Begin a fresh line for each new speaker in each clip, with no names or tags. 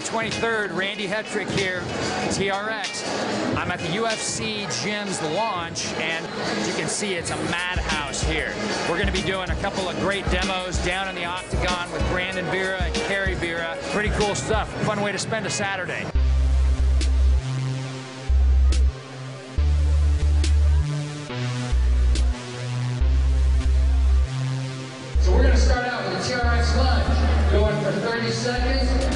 23rd, Randy Hetrick here, TRX. I'm at the UFC Gym's launch, and as you can see, it's a madhouse here. We're going to be doing a couple of great demos down in the Octagon with Brandon Vera and Kerry Vera. Pretty cool stuff. Fun way to spend a Saturday. So we're going to start out with a TRX lunge, going for 30 seconds.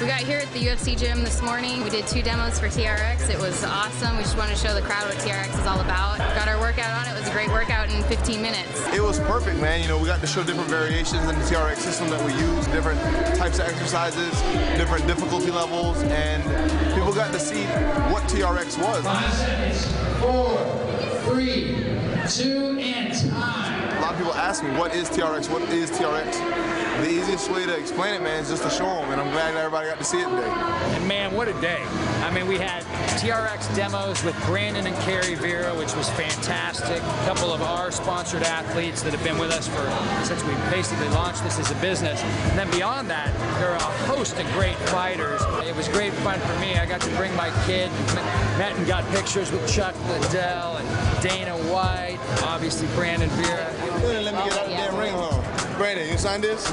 Athletes.
We got here at the UFC gym this morning. We did two demos for TRX. It was awesome. We just wanted to show the crowd what TRX is all about. Got our workout on. It was a great workout in 15 minutes.
It was perfect, man. You know, we got to show different variations in the TRX system that we use, different types of exercises, different difficulty levels, and people got to see what TRX was.
Five seconds. Four, three, two, and time.
A lot of people ask me, what is TRX? What is TRX? The easiest way to explain it, man, is just to show them, and I'm glad everybody got to see it today.
And man, what a day. I mean, we had TRX demos with Brandon and Kerry Vera, which was fantastic. A couple of our sponsored athletes that have been with us for since we basically launched this as a business. And then beyond that, there are a host of great fighters. It was great fun for me. I got to bring my kid, met and got pictures with Chuck Liddell and Dana White, obviously Brandon Vera.
Let me get out the damn ring, huh? Brandon, you signed this?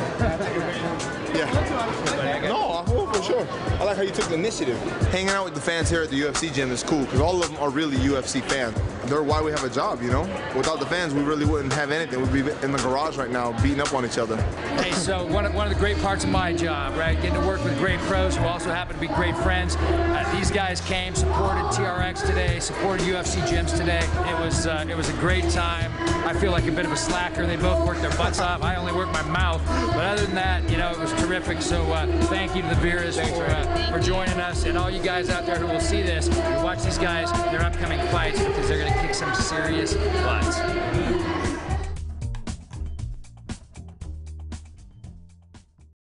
Yeah. I sure. I like how you took the initiative. Hanging out with the fans here at the UFC gym is cool because all of them are really UFC fans. They're why we have a job, you know? Without the fans, we really wouldn't have anything. We'd be in the garage right now beating up on each other.
Hey, so one of, one of the great parts of my job, right, getting to work with great pros who also happen to be great friends. Uh, these guys came, supported TRX today, supported UFC gyms today. It was uh, it was a great time. I feel like a bit of a slacker. They both worked their butts off. I only work my mouth, but other than that, you know, it was terrific. So uh, thank you to the Veras for uh, for joining us, and all you guys out there who will see this, watch these guys their upcoming fights because they're going to kick some serious butts.